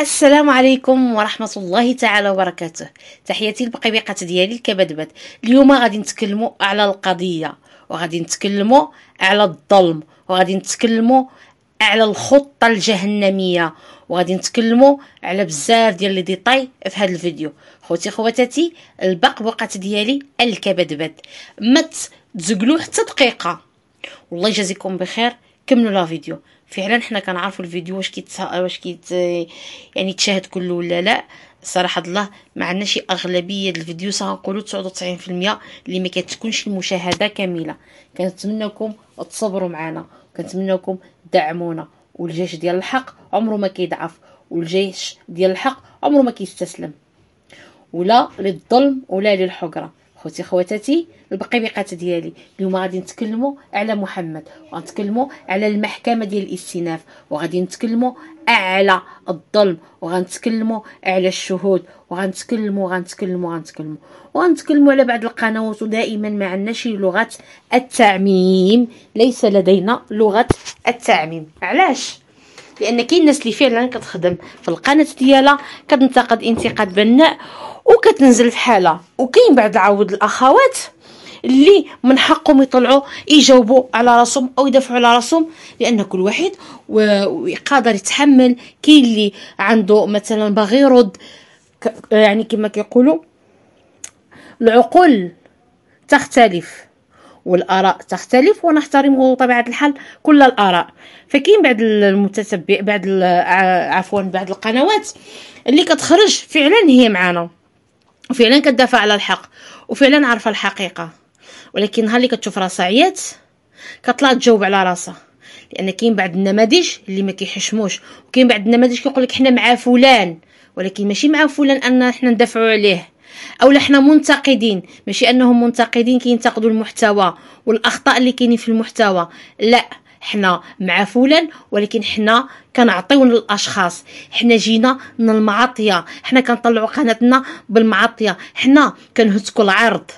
السلام عليكم ورحمة الله تعالى وبركاته. تحياتي البقيبقات ديالي الكبدبات اليوم غادي نتكلموا على القضية وغادي نتكلموا على الظلم وغادي نتكلموا على الخطة الجهنمية وغادي نتكلموا على بزاف ديال لي ديطاي في هذا الفيديو. خوتي خواتاتي البقبقات ديالي الكبدبات ما تزقلوا حتى دقيقة. والله يجازيكم بخير. كملوا لا فيديو. فعلا حنا كنعرفوا الفيديو واش كيت واش كيت يعني تشاهد كله ولا لا. صراحة الله ما عندنا شي أغلبية الفيديو سنقولوا 99% اللي ما كتكونش المشاهدة كاملة. كنتمنىكم تصبروا معنا. كنتمنىكم دعمونا والجيش ديال الحق عمره ما كيضعف. والجيش ديال الحق عمره ما كيستسلم. ولا للظلم ولا للحقره خوتي خواتاتي البقيبقات ديالي. اليوم غادي نتكلموا على محمد وغنتكلموا على المحكمة ديال الاستئناف وغادي نتكلموا على الظلم وغنتكلموا على الشهود وغنتكلموا غنتكلموا غنتكلموا وغنتكلموا على بعض القنوات ودائما ما عندناش لغه التعميم. ليس لدينا لغه التعميم. علاش؟ لأن كاين الناس اللي فعلا كتخدم في القناة ديالها كتنتقد انتقاد بناء وكتنزل في حالة. وكاين بعض عاود الأخوات اللي من حقهم يطلعوا يجاوبوا على راسهم أو يدافعوا على راسهم لأن كل واحد وقادر يتحمل. كاين اللي عنده مثلا باغي يرد يعني كما كيقولوا العقول تختلف والآراء تختلف ونحترم بطبيعة الحال كل الآراء. فكاين بعض المتتبع بعض عفوا بعض القنوات اللي كتخرج فعلا هي معانا. وفعلا كتدافع على الحق وفعلا عارفه الحقيقة. ولكن نهار اللي كتشوف راسها عيات؟ كطلع تجاوب على راسها. لأن كاين بعض النماذج اللي ما كيحشموش وكاين بعض النماذج كيقول لك حنا مع فلان. ولكن ماشي مع فلان أن حنا ندافعوا عليه. أو حنا منتقدين. ماشي أنهم منتقدين كينتقدوا المحتوى والأخطاء اللي كاينين في المحتوى. لا. حنا مع فلان ولكن حنا كنعطيو للأشخاص. حنا جينا من المعطية. حنا كنطلعوا قناتنا بالمعطية. حنا كنهتكوا العرض.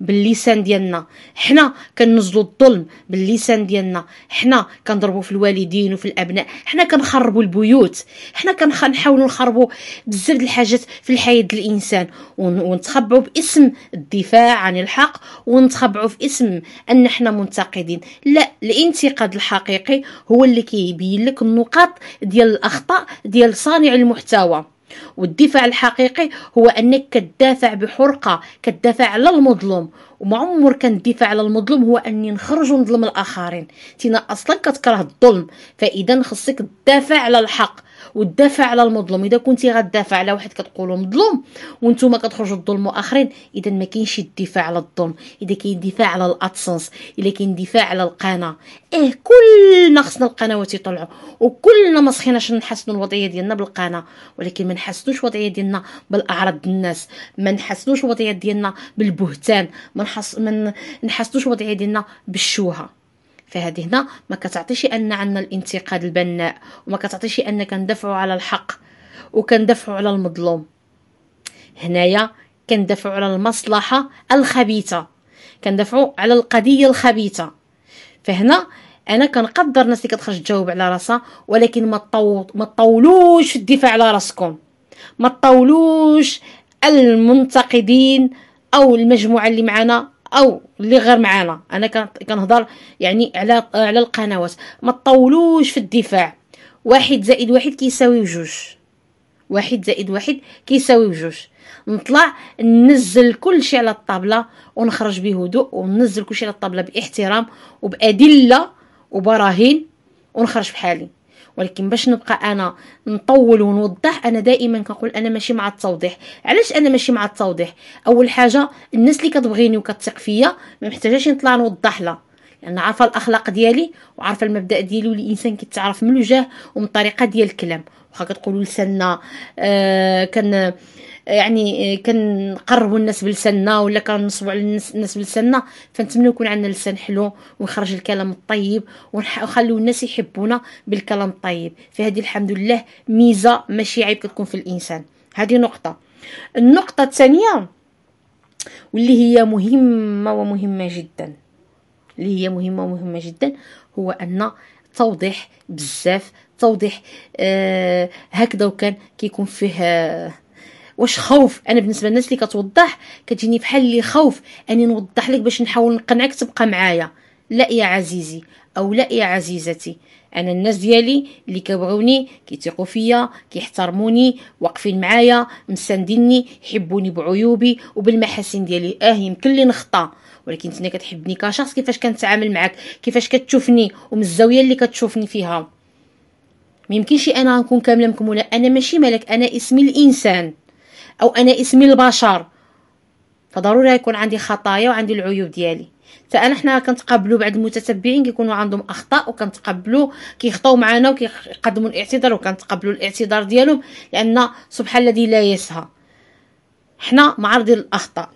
باللسان ديالنا. حنا كننزلوا الظلم باللسان ديالنا. حنا كنضربوا في الوالدين وفي الأبناء. حنا كنخربوا البيوت. حنا كنحاولوا نخربوا بزاف د الحاجات في الحياة الإنسان. ونتخبعوا باسم الدفاع عن الحق ونتخبعوا في اسم أن حنا منتقدين. لا الانتقاد الحقيقي هو اللي كيبين لك النقاط ديال الأخطاء ديال صانع المحتوى. والدفاع الحقيقي هو أنك كتدافع بحرقة كتدافع على المظلوم. وما عمر كان الدفاع على المظلوم هو أني نخرج ونظلم الآخرين. تينا أصلا كتكره الظلم فاذا خصك تدافع على الحق. وتدافع على المظلوم. إذا كنتي غتدافع على واحد كتقولوا مظلوم وأنتم كتخرجوا تظلموا اخرين إذا ما كاينش الدفاع على الظلم. إذا كاين دفاع على الادسنس اذا كاين دفاع على القناة. إيه كلنا خصنا القنوات يطلعوا وكلنا ما سخيناش نحسنوا الوضعية ديالنا بالقناة. ولكن ما نحسنوش الوضعية ديالنا بالأعراض الناس. ما نحسنوش الوضعية ديالنا بالبهتان. ما نحسنوش الوضعية ديالنا بالشوهة. فهذه هنا ما كتعطيش أن عندنا الانتقاد البناء وما كتعطيش أن كندافعوا على الحق وكندافعوا على المظلوم. هنايا كندافعوا على المصلحة الخبيثة كندافعوا على القضية الخبيثة. فهنا أنا كنقدر الناس اللي كتخرج تجاوب على راسها ولكن ما تطو... ما تطولوش في الدفاع على راسكم. ما تطولوش المنتقدين أو المجموعة اللي معنا أو اللي غير معانا. أنا كنهضر يعني على على القنوات. ما تطولوش في الدفاع. واحد زائد واحد كيساوي جوج. واحد زائد واحد كيساوي جوج. نطلع ننزل كل شيء على الطابلة ونخرج بهدوء وننزل كل شيء على الطابلة بإحترام وبأدلة وبراهين ونخرج بحالي. ولكن باش نبقى أنا نطول ونوضح أنا دائما كنقول أنا ماشي مع التوضيح علاش أنا ماشي مع التوضيح أول حاجة الناس اللي كتبغيني وكتثق فيا ما محتاجاش نطلع نوضح لها. لأن يعني عارفة الأخلاق ديالي وعارفة المبدأ ديالي والانسان كيتعرف من الوجه ومن الطريقة ديال الكلام. واخا كتقولوا لسنا آه كان يعني كنقربوا الناس بلساننا ولا كنصبوا على الناس بلساننا فنتمنى يكون عندنا لسان حلو ويخرج الكلام الطيب ونخليو الناس يحبونا بالكلام الطيب. فهذه الحمد لله ميزة ماشي عيب كتكون في الإنسان. هذه نقطة. النقطة الثانية واللي هي مهمة ومهمة جدا. اللي هي مهمة ومهمة جدا هو أن توضيح بزاف توضيح آه هكذا وكان كيكون فيه آه واش خوف أنا بالنسبة للناس اللي كتوضح كتجيني بحال اللي خوف اني نوضح لك باش نحاول نقنعك تبقى معايا. لا يا عزيزي أو لا يا عزيزتي. أنا الناس ديالي اللي كيبغوني كيثيقوا فيا كيحترموني واقفين معايا مسانديني يحبوني بعيوبي وبالمحاسن ديالي. آه يمكن لي نخطا. ولكن انت كتحبني كشخص كيفاش كنتعامل معاك كيفاش كتشوفني ومن الزاوية اللي كتشوفني فيها. ما يمكنش أنا نكون كاملة مكمولة. أنا ماشي ملك أنا اسمي الإنسان. أو أنا اسمي البشر. فضروري يكون عندي خطايا وعندي العيوب ديالي. حتى انا حنا كنتقابلوا بعض المتتبعين كيكونوا عندهم أخطاء وكنتقابلوا كيخطاو معنا وكيقدموا الاعتذار وكنتقبلوا الاعتذار ديالهم لأن سبحان الذي لا يسهى. حنا معرضين للأخطاء.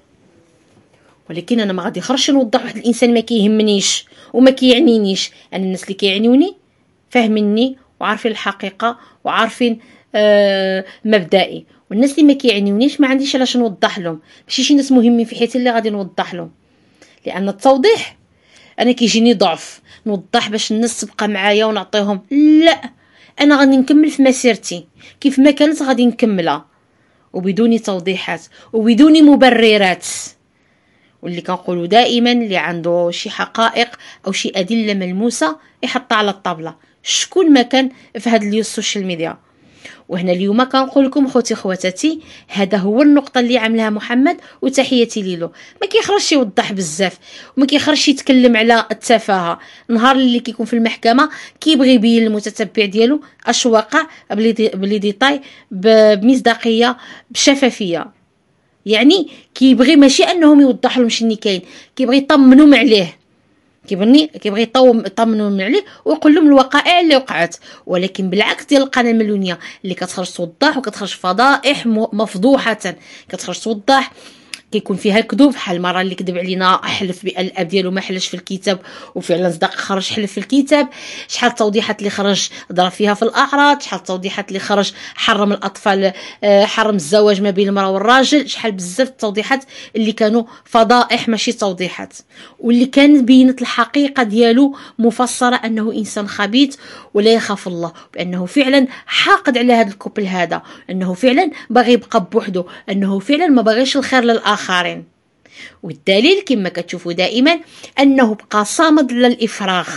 ولكن أنا ما غادي نخرجش نوضح واحد الإنسان ما كيهمنيش وما كيعنينيش. أنا الناس اللي كيعنيوني فاهميني وعارفين الحقيقة وعارفين آه مبدئي. والناس اللي ما كيعنيونيش ما عنديش علاش نوضح لهم. ماشي شي ناس مهمين في حياتي اللي غادي نوضح لهم. لأن التوضيح أنا كيجيني ضعف. نوضح باش الناس تبقى معايا ونعطيهم. لا أنا غادي نكمل في مسيرتي. كيف ما كانت غادي نكملها. وبدون توضيحات. وبدون مبررات. واللي كنقولوا دائما اللي عنده شي حقائق أو شي أدلة ملموسة يحطها على الطاوله شكون ما كان في هاد ال social media وهنا اليوم كنقول لكم خوتي خواتاتي هذا هو النقطة اللي عملها محمد وتحياتي ليلو. ما كيخرجش يوضح بزاف وما كيخرجش يتكلم على التفاهة. نهار اللي كيكون في المحكمة كيبغي يبين المتتبع ديالو اش واقع ب les détails بمصداقية بشفافية. يعني كيبغي ماشي أنهم يوضحوا لهم شنو كاين كيبغي يطمنهم عليه. كيبغي كيبغي يطمنوا من عليه ويقول لهم الوقائع اللي وقعت. ولكن بالعكس ديال القناة المليونية اللي كتخرج توضح وكتخرج فضائح مفضوحة. كتخرج توضح كيكون فيها الكذوب بحال المرة اللي كذب علينا حلف بان الاب ديالو ما حلش في الكتاب وفعلا صدق خرج حلف في الكتاب. شحال التوضيحات اللي خرج ضرب فيها في الأعراض شحال التوضيحات اللي خرج حرم الأطفال آه، حرم الزواج ما بين المرأة والراجل شحال بزاف التوضيحات اللي كانوا فضائح ماشي توضيحات. واللي كانت بينت الحقيقة ديالو مفسرة أنه إنسان خبيث ولا يخاف الله بأنه فعلا حاقد على هذا الكوبل هذا أنه فعلا باغي يبقى بوحده أنه فعلا ما باغيش الخير للآخر. الآخرين والدليل كما كتشوفوا دائما أنه بقى صامد للإفراغ.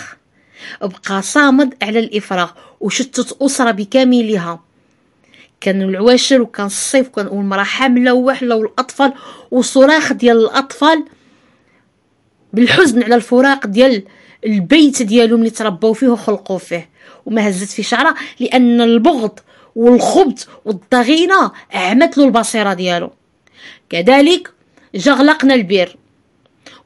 بقى صامد على الإفراغ وشتت أسرة بكاملها. كان العواشر وكان الصيف وكان والمرأة حاملة ووحلة والأطفال وصراخ ديال الأطفال. بالحزن على الفراق ديال البيت ديالهم اللي تربوا فيه وخلقوا فيه. وما هزت في شعرها لأن البغض والخبث والضغينة عمت له البصيرة ديالو. كذلك جغلقنا البير.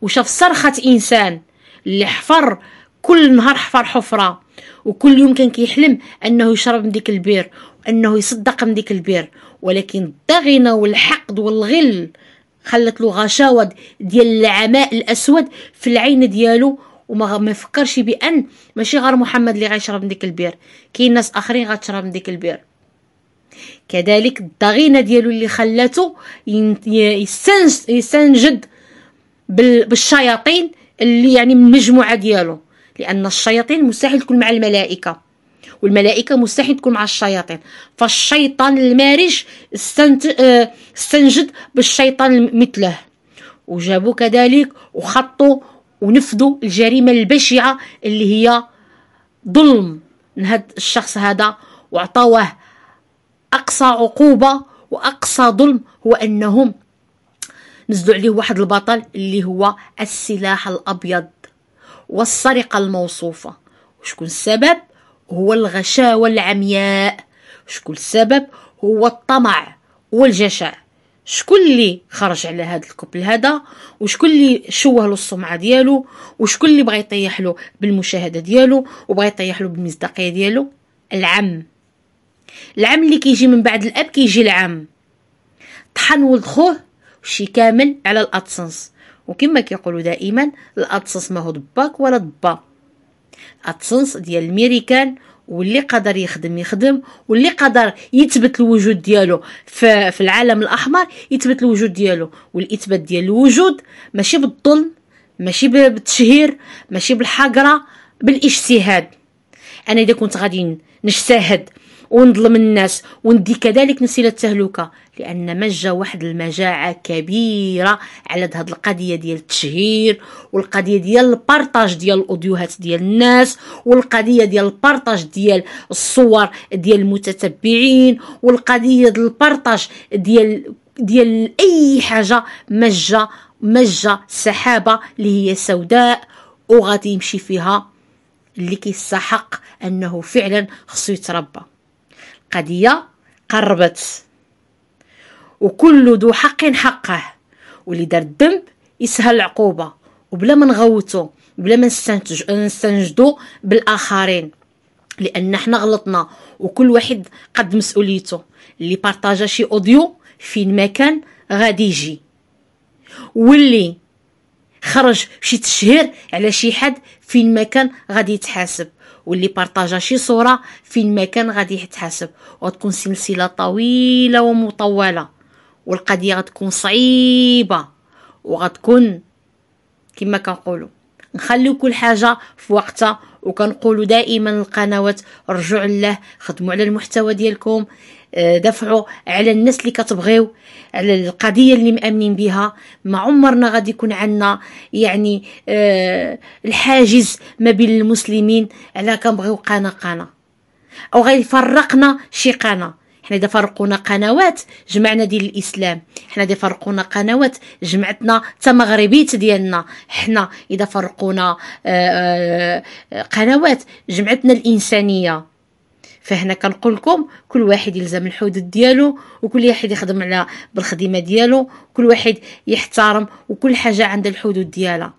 وشاف صرخة إنسان اللي حفر كل نهار حفر حفرة وكل يوم كان كيحلم أنه يشرب من ديك البير وأنه يصدق من ديك البير. ولكن الضغينة والحقد والغل خلت له غشاوة ديال العماء الأسود في العين ديالو. وما ما بأن ماشي غير محمد اللي غيشرب من ديك البير. كاين ناس آخرين غتشرب من ديك البير. كذلك الضغينة ديالو اللي خلاته يستنجد بالشياطين اللي يعني من المجموعه ديالو. لأن الشياطين مستحيل تكون مع الملائكة والملائكة مستحيل تكون مع الشياطين. فالشيطان المارج آه، استنجد بالشيطان مثله. وجابوا كذلك وخطوا ونفذوا الجريمة البشعة اللي هي ظلم. من هذا الشخص هذا وعطاوه أقصى عقوبة وأقصى ظلم هو أنهم نزلوا عليه واحد البطل اللي هو السلاح الأبيض والسرقة الموصوفة. وشكون السبب؟ هو الغشاوة العمياء. شكون السبب؟ هو الطمع والجشع. شكون اللي خرج على هذا الكوبل هذا؟ وشكون اللي شوه له السمعة ديالو؟ وشكون اللي بغى يطيح له بالمشاهدة ديالو؟ وبغى يطيح له بالمصداقية ديالو؟ العم. العام اللي كيجي من بعد الأب كيجي العام طحن ولد خوه وشي كامل على الادسنس وكما كيقولوا دائما الادسنس ما هو ضباك ولا ضبا ادسنس ديال الميريكان واللي قدر يخدم يخدم واللي قدر يثبت الوجود ديالو في العالم الأحمر يثبت الوجود ديالو. والإثبات ديال الوجود ماشي بالظلم ماشي بالتشهير ماشي بالحقرة بالإجتهاد. أنا إذا كنت غادي نجتهد ونظلم الناس وندي كذلك نفسي للتهلكه لأن مجا واحد المجاعة كبيرة على هاد القضية ديال التشهير والقضية ديال البارطاج ديال الأوديوهات ديال الناس والقضية ديال البارطاج ديال الصور ديال المتتبعين والقضية ديال البارطاج ديال ديال أي حاجة مجا مجا سحابة اللي هي سوداء وغادي يمشي فيها اللي كيستحق أنه فعلا خصو يتربى. قضية قربت. وكل ذو حق حقه. واللي دار الذنب يسهل العقوبة. وبلا ما نغوتو بلا ما نستنجدو بالآخرين. لأن حنا غلطنا. وكل واحد قد مسؤوليته. اللي بارطاجا شي أوديو فين ما كان غادي يجي. واللي خرج شي تشهير على شي حد فين ما كان غادي يتحاسب. واللي بارطاجا شي صورة فين ما كان غادي يتحاسب. وتكون سلسلة طويلة ومطولة والقضية غتكون صعيبة وغتكون كما كنقولوا نخليو كل حاجة في وقتها وكنقولوا دائما القنوات رجعوا الله خدموا على المحتوى ديالكم آه، دفعوا على الناس اللي كتبغيو على القضية اللي مأمنين بها. ما عمرنا غادي يكون عندنا يعني آه الحاجز ما بين المسلمين على كنبغيو قناة قناة. أو غيفرقنا شي قناة. حنا اذا فرقونا قنوات جمعنا دين الإسلام. حنا اذا فرقونا قنوات جمعتنا حتى مغربيت ديالنا. حنا إذا فرقونا آه، آه، قنوات جمعتنا الإنسانية. فهنا كنقول لكم كل واحد يلزم الحدود ديالو وكل واحد يخدم على بالخدمة ديالو كل واحد يحترم وكل حاجة عندها الحدود ديالها.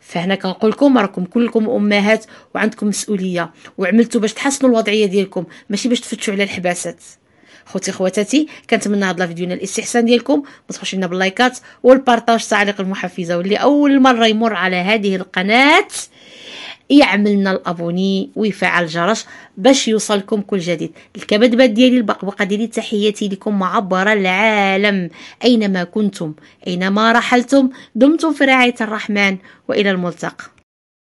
فهنا كنقول لكم راكم كلكم أمهات وعندكم مسؤولية. وعملتوا باش تحسنوا الوضعية ديالكم ماشي باش تفتشوا على الحباسات. خوتي خواتاتي كنتمنى هاد الفيديو نال الاستحسان ديالكم. ما تنساوش لنا باللايكات والبارطاج تعليق المحفزة واللي أول مرة يمر على هذه القناة يعملنا الأبوني ويفعل الجرس باش يوصلكم كل جديد. الكبدبات ديالي البقبقة ديالي تحياتي لكم معبر العالم. أينما كنتم أينما رحلتم دمتم في رعاية الرحمن وإلى الملتقى.